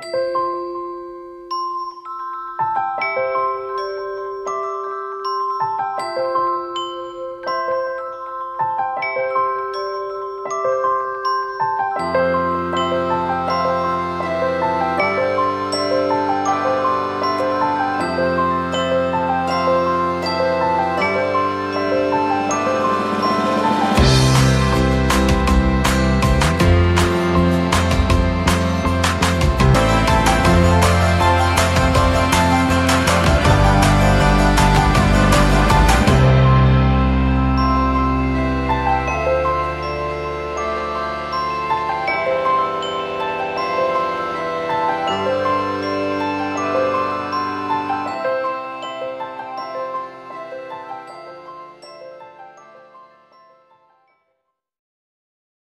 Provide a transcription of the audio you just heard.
Bye.